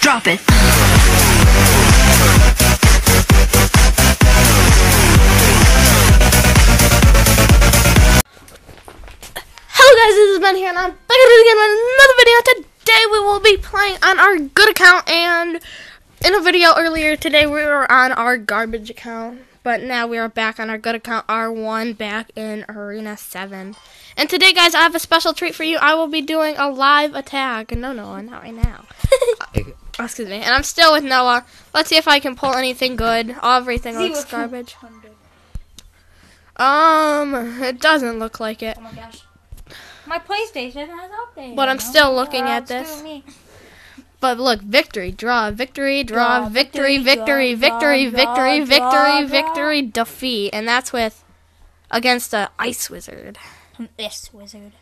Drop it. Hello guys, this is Ben here and I'm back again with another video. Today we will be playing on our good account and in a video earlier today we were on our garbage account. But now we are back on our good account R1 back in Arena 7. And today guys I have a special treat for you. I will be doing a live attack. No, no, not right now. Oh, excuse me. And I'm still with Noah. Let's see if I can pull anything good. Everything looks garbage. Um, it doesn't look like it. Oh my gosh. My PlayStation has updated. But I'm know? still looking at this. But look, victory, draw, victory, draw, Draw, victory, victory, victory, draw, victory, draw, victory, victory, victory, defeat. And that's with against the ice wizard. This wizard.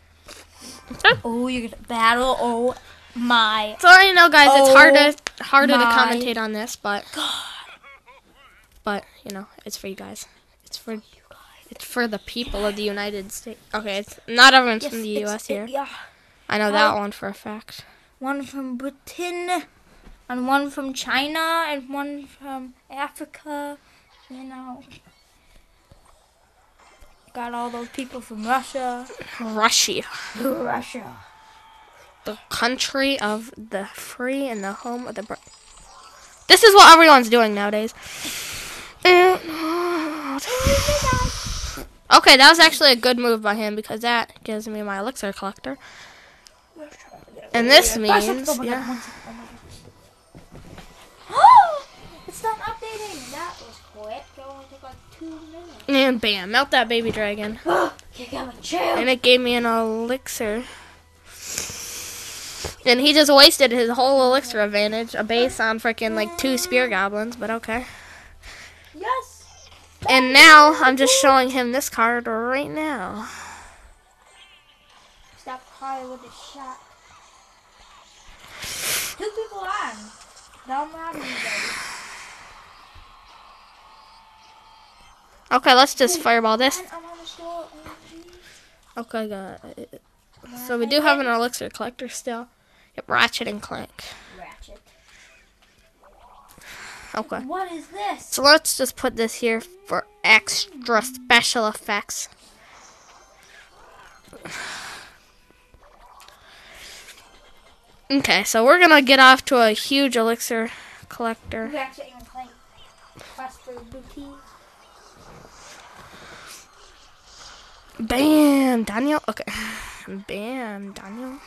Oh, you're gonna battle. Oh my So I know guys, it's Oh harder harder to commentate on this, but god. but you know, it's for you guys. It's for you guys. It's for the people of the United States. Okay, it's not everyone's Yes, from the US here. Yeah. I know that Oh. one for a fact. One from Britain, and one from China, and one from Africa. You know. Got all those people from Russia. Russia. Russia. the country of the free and the home of the brave. This is what everyone's doing nowadays. Okay, that was actually a good move by him because that gives me my elixir collector. And this means, yeah. it's not updating. That was quick. It only took like two minutes. And bam, melt that baby dragon. You got a chill. And it gave me an elixir. And he just wasted his whole elixir advantage, a base on freaking like two spear goblins, but okay. Yes. And now I'm just showing him this card right now. Stop crying with the shot. Two people on. Matter, you. Okay, let's just fireball this. And I'm on the store. Okay, got it. So we do have an elixir collector still. Yep, Ratchet and Clank. Ratchet. Okay. What is this? So let's just put this here for extra special effects. Okay, so we're gonna get off to a huge elixir collector. Ratchet and Clank. Quest for booty. Bam, Daniel. Okay. Bam, Daniel.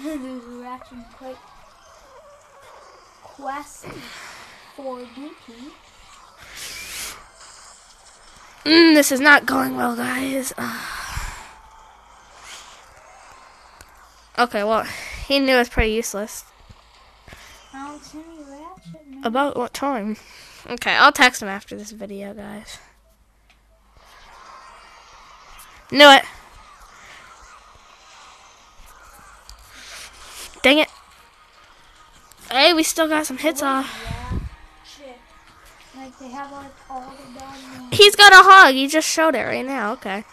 There's a Quest for booty. Mm, this is not going well, guys. Okay, well, he knew it was pretty useless. I don't see any Ratchet. man. About what time? Okay, I'll text him after this video, guys. Knew it. Dang it. Hey, we still got some hits off. Like they have like all the He's got a hog. He just showed it right now. Okay.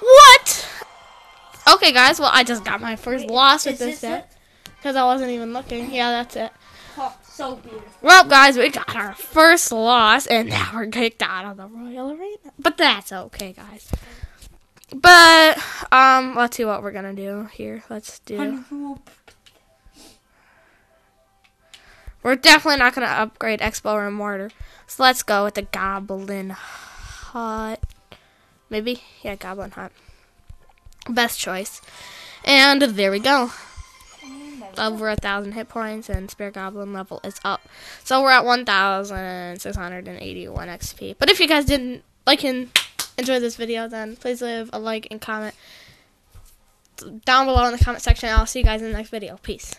What? Okay, guys. Well, I just got my first Wait, loss with this set because I wasn't even looking. Yeah, that's it. Oh, so beautiful. Well, guys, we got our first loss, and now we're kicked out of the Royal Arena. But that's okay, guys. But um, let's see what we're gonna do here. Let's do. We're definitely not gonna upgrade X-Bow and Mortar, so let's go with the Goblin Hut. Maybe, yeah, Goblin Hut. Best choice. And there we go over a thousand hit points and Spear Goblin level is up. So we're at 1,681 XP. But if you guys didn't like and enjoy this video, then please leave a like and comment down below in the comment section. I'll see you guys in the next video. Peace.